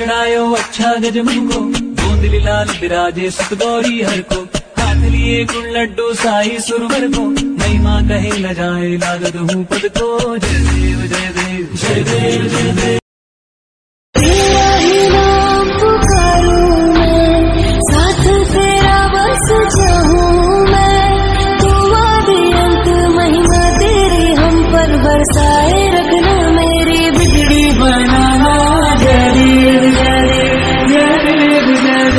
चढ़ायो अच्छा गज मुझको गोंदली लाल विराजे सतगौरी हर को हाथ लिए गुण लड्डू, साई सुरवर को महिमा कहे न जाए, लागत हूँ पद को। जय देव जय देव जय देव जय देव।